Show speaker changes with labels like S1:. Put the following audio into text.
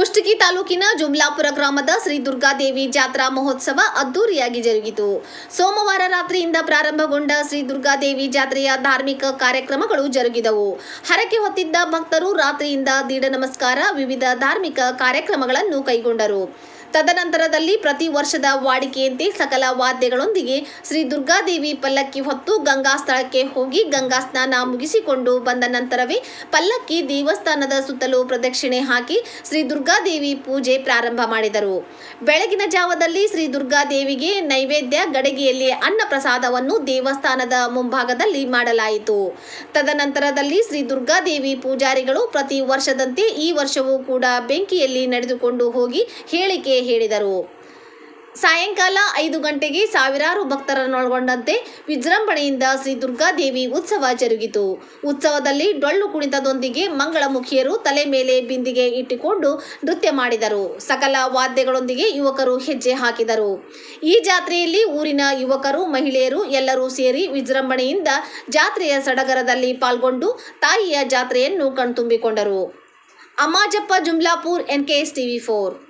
S1: ಕುಷ್ಟಗಿ ತಾಲೂಕಿನ ಜುಮ್ಲಾಪುರ ಗ್ರಾಮದ ಶ್ರೀ ದುರ್ಗಾದೇವಿ ಜಾತ್ರಾ ಮಹೋತ್ಸವ ಅದ್ದೂರಿಯಾಗಿ ಜರುಗಿತು. ಸೋಮವಾರ ರಾತ್ರಿಯಿಂದ ಪ್ರಾರಂಭಗೊಂಡ ಶ್ರೀ ದುರ್ಗಾದೇವಿ ಜಾತ್ರೆಯ ಧಾರ್ಮಿಕ ಕಾರ್ಯಕ್ರಮಗಳು ಜರುಗಿದವು. ಹರಕೆ ಹೊತ್ತಿದ್ದ ಭಕ್ತರು ರಾತ್ರಿಯಿಂದ ದೀಡ ನಮಸ್ಕಾರ, ವಿವಿಧ ಧಾರ್ಮಿಕ ಕಾರ್ಯಕ್ರಮಗಳನ್ನು ಕೈಗೊಂಡರು. ತದನಂತರದಲ್ಲಿ ಪ್ರತಿ ವರ್ಷದ ವಾಡಿಕೆಯಂತೆ ಸಕಲ ವಾದ್ಯಗಳೊಂದಿಗೆ ಶ್ರೀ ದುರ್ಗಾದೇವಿ ಪಲ್ಲಕ್ಕಿ ಹೊತ್ತು ಗಂಗಾ ಸ್ಥಳಕ್ಕೆ ಹೋಗಿ ಗಂಗಾ ಸ್ನಾನ ಮುಗಿಸಿಕೊಂಡು ಬಂದ ನಂತರವೇ ಪಲ್ಲಕ್ಕಿ ದೇವಸ್ಥಾನದ ಸುತ್ತಲೂ ಪ್ರದಕ್ಷಿಣೆ ಹಾಕಿ ಶ್ರೀ ದುರ್ಗಾದೇವಿ ಪೂಜೆ ಪ್ರಾರಂಭ ಮಾಡಿದರು. ಬೆಳಗಿನ ಜಾವದಲ್ಲಿ ಶ್ರೀ ದುರ್ಗಾದೇವಿಗೆ ನೈವೇದ್ಯ, ಗಡಗಿಯಲ್ಲಿ ಅನ್ನ ಪ್ರಸಾದವನ್ನು ದೇವಸ್ಥಾನದ ಮುಂಭಾಗದಲ್ಲಿ ಮಾಡಲಾಯಿತು. ತದನಂತರದಲ್ಲಿ ಶ್ರೀ ದುರ್ಗಾದೇವಿ ಪೂಜಾರಿಗಳು ಪ್ರತಿ ವರ್ಷದಂತೆ ಈ ವರ್ಷವೂ ಕೂಡ ಬೆಂಕಿಯಲ್ಲಿ ನಡೆದುಕೊಂಡು ಹೋಗಿ ಹೇಳಿಕೆ ಹೇಳಿದರು. ಸಾಯಂಕಾಲ ಐದು ಗಂಟೆಗೆ ಸಾವಿರಾರು ಭಕ್ತರನ್ನೊಳಗೊಂಡಂತೆ ವಿಜೃಂಭಣೆಯಿಂದ ಶ್ರೀ ದುರ್ಗಾದೇವಿ ಉತ್ಸವ ಜರುಗಿತು. ಉತ್ಸವದಲ್ಲಿ ಡೊಳ್ಳು ಕುಣಿತದೊಂದಿಗೆ ಮಂಗಳಮುಖಿಯರು ತಲೆ ಮೇಲೆ ಬಿಂದಿಗೆ ಇಟ್ಟುಕೊಂಡು ನೃತ್ಯ ಮಾಡಿದರು. ಸಕಲ ವಾದ್ಯಗಳೊಂದಿಗೆ ಯುವಕರು ಹೆಜ್ಜೆ ಹಾಕಿದರು. ಈ ಜಾತ್ರೆಯಲ್ಲಿ ಊರಿನ ಯುವಕರು, ಮಹಿಳೆಯರು ಎಲ್ಲರೂ ಸೇರಿ ವಿಜೃಂಭಣೆಯಿಂದ ಜಾತ್ರೆಯ ಸಡಗರದಲ್ಲಿ ಪಾಲ್ಗೊಂಡು ತಾಯಿಯ ಜಾತ್ರೆಯನ್ನು ಕಣ್ತುಂಬಿಕೊಂಡರು. Amajappa Jumlapur N K TV four.